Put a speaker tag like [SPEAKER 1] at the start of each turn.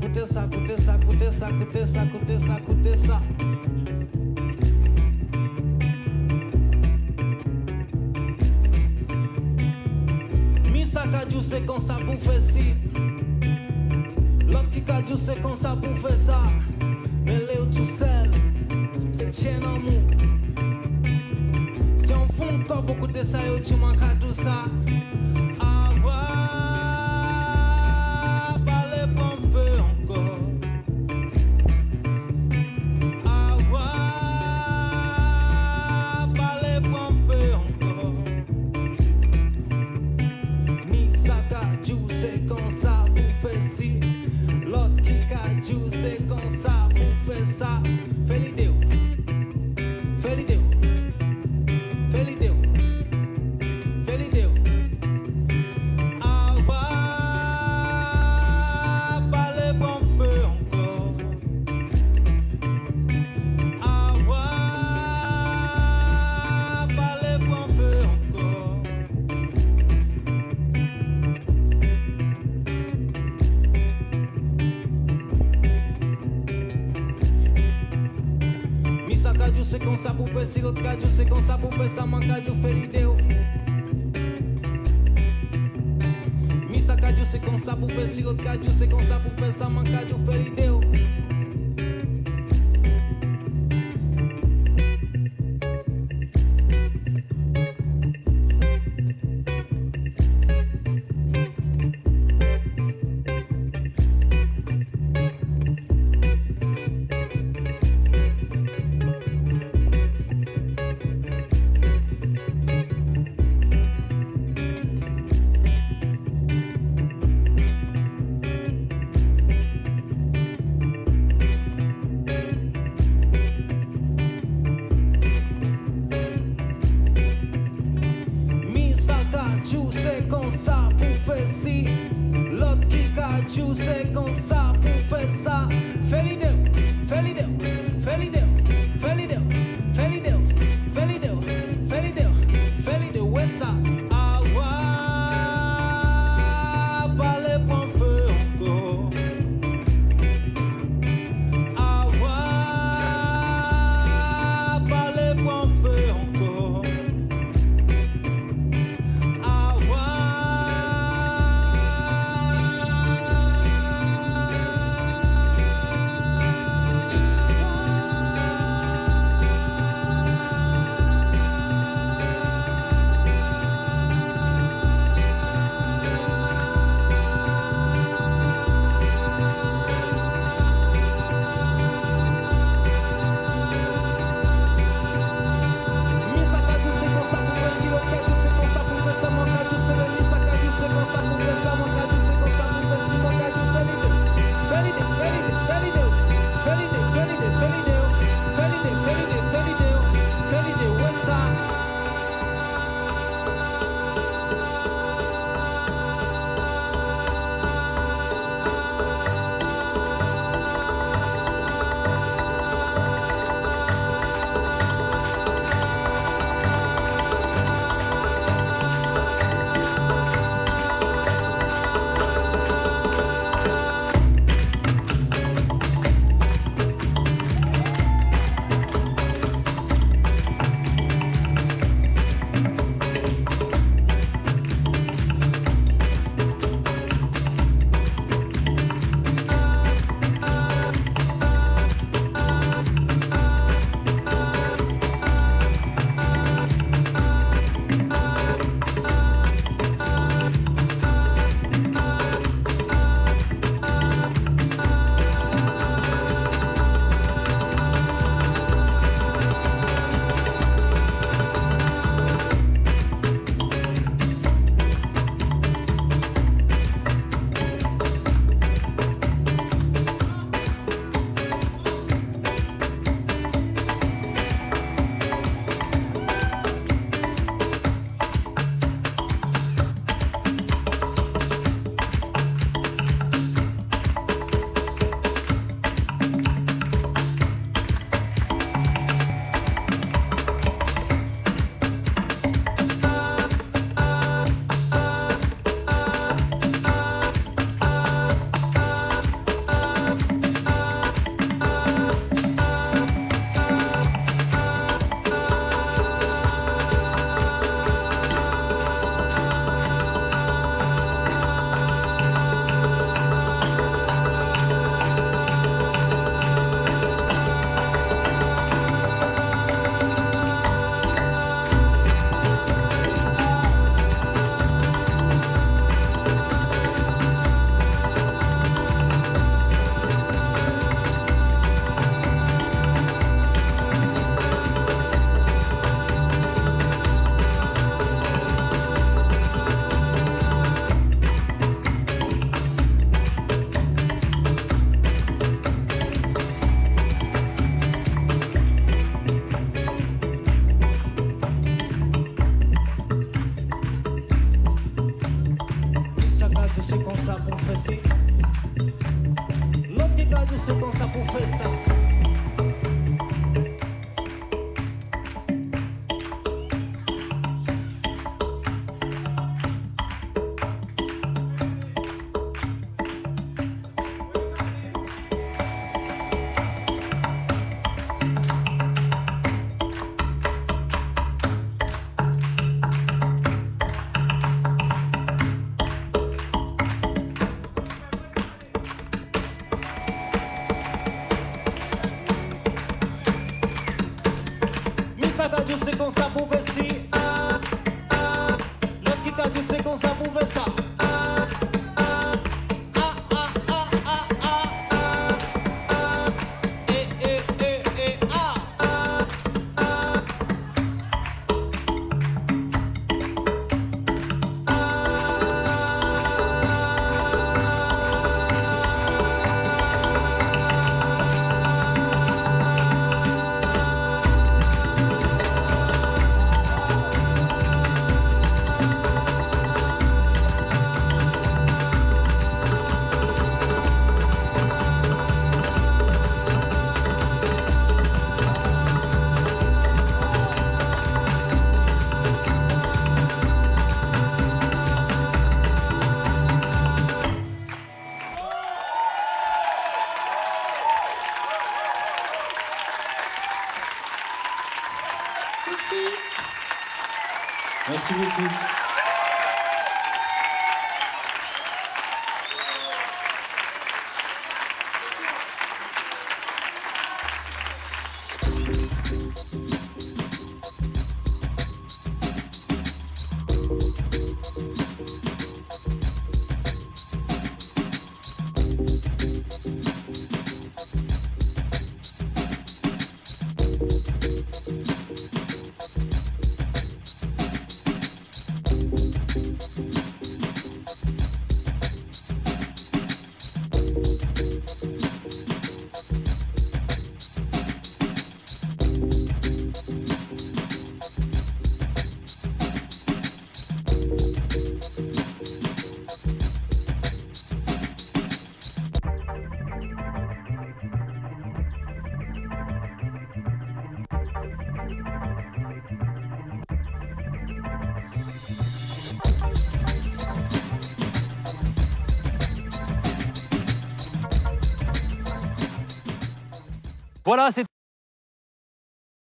[SPEAKER 1] écoutez ça, écoutez ça, écoutez ça, écoutez ça, écoutez ça, écoutez ça. Mi sa ka djou c'est comme ça pour faire si. L'autre qui djou c'est comme ça pour faire ça. Mais Léo tout seul, c'est tien en mou. Si on fout un corps, faut écouter ça, yo, tu manques à tout ça. Djou c'est c'est comme ça pour si l'autre kadjou c'est comme ça pour ça man kadjou fait sa kadjou c'est comme ça si l'autre kadjou c'est comme ça pour ça man kadjou c'est comme ça pour faire si L'autre qui kadjou c'est comme ça pour faire ça. Fais l'idée, do seu consar confessar. Não te cai do seu consar confessar. Misaka c'est comme ça pour ci. Ah, ah.
[SPEAKER 2] Voilà, c'est